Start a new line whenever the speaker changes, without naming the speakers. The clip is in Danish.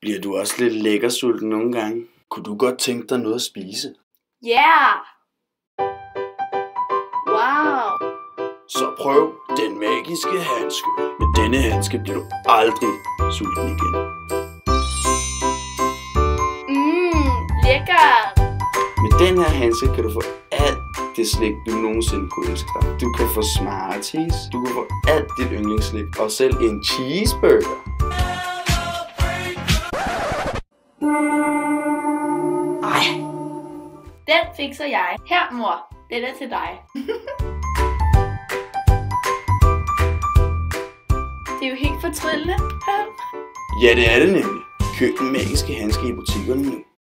Bliver du også lidt lækker sulten nogle gange? Kunne du godt tænke dig noget at spise?
Yeah! Wow!
Så prøv den magiske handske. Med denne handske bliver du aldrig sulten igen.
Mmm, lækkert!
Med den her handske kan du få alt det slik, du nogensinde kunne ønske dig. Du kan få Smarties, du kan få alt dit yndlingsslik, og selv en cheeseburger.
Den fikser jeg. Her, mor. Den er til dig. det er jo helt fortryllende.
Ja, det er det nemlig. Køb den magiske handske i butikkerne nu.